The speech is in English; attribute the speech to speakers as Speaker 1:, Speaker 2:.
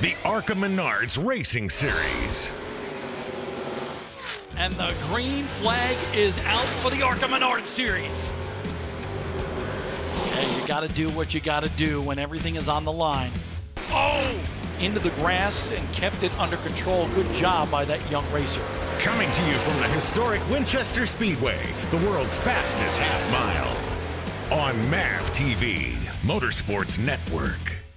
Speaker 1: the ARCA Menards Racing Series.
Speaker 2: And the green flag is out for the ARCA Menards Series. Hey, you got to do what you got to do when everything is on the line. Oh! Into the grass and kept it under control. Good job by that young racer.
Speaker 1: Coming to you from the historic Winchester Speedway, the world's fastest half mile. On MAV TV, Motorsports Network.